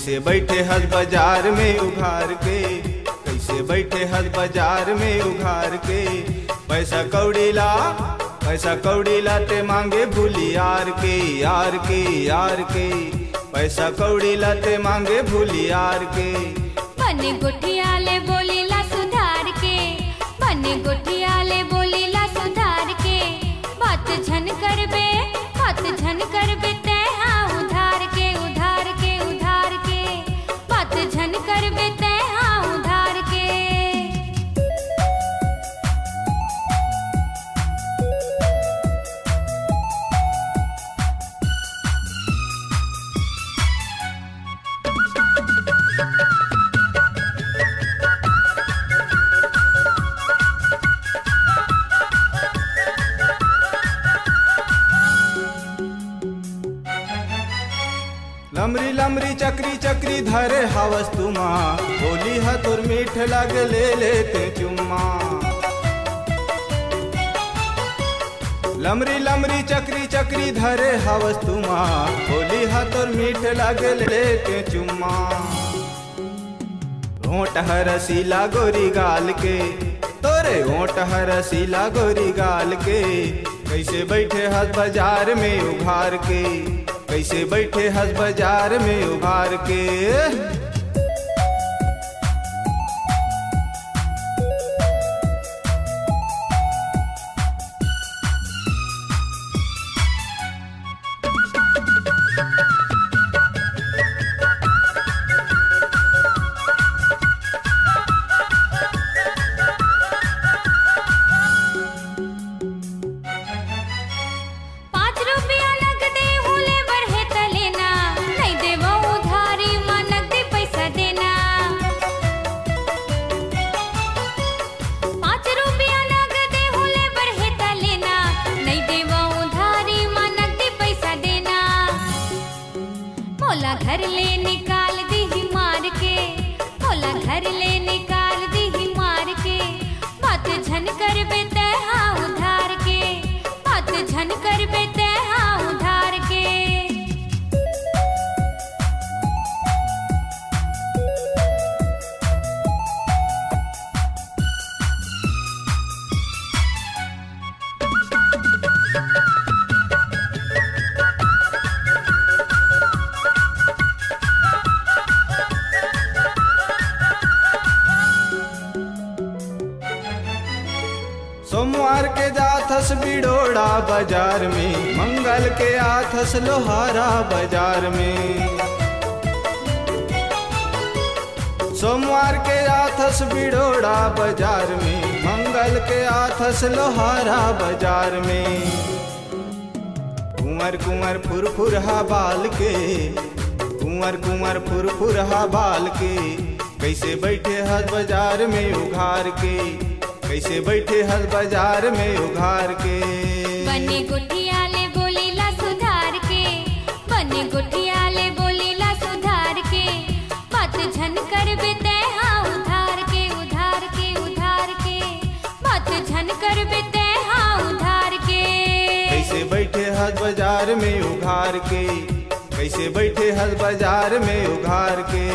कैसे बैठे हर बाज़ार में उघार के? कैसे बैठे हर बाज़ार में उघार के? पैसा कौड़ी ला, पैसा कौड़ी लाते मांगे भूली यार के यार के यार के। पैसा कौड़ी लाते मांगे भूली यार के। पानी गुठियाले लमरी लमरी चक्री चक्री धरे हवस तुमा। बोली ह तोर मीठ लग ले लेते चुम्मा। लमरी लमरी चक्री चक्री धरे हवस तुमा। बोली ह तोर मीठ लग लेते चुम्मा। होंठ हरसीला गोरी गाल के, तोरे होंठ हरसीला गोरी गाल के, कैसे बैठे हस बाज़ार में उभार के। कैसे बैठे हस बाज़ार में उभार के? मोला घर ले निकाल दी मार के। भोला घर ले निकाल जाथस बिडोड़ा बाज़ार में। मंगल के आथस लोहारा बाज़ार में। सोमवार के आथस बिडोड़ा बाज़ार में। मंगल के आथस लोहारा बाज़ार में। कुंवर कुंवर फुरफुरहा बाल के। कुंवर कुंवर फुरफुरहा बाल के। कैसे बैठे हज बाज़ार में उघार के। कैसे बैठे हज बाज़ार में उघार के? बने गुठियाले बोलीला सुधार के। बने गुठियाले बोलीला सुधार के। बात झन करबे ते हाँ उधार के उधार के उधार के। बात झन करबे ते हाँ उधार के। कैसे बैठे हज बाज़ार में उघार के? कैसे बैठे हज बाज़ार में उघार के?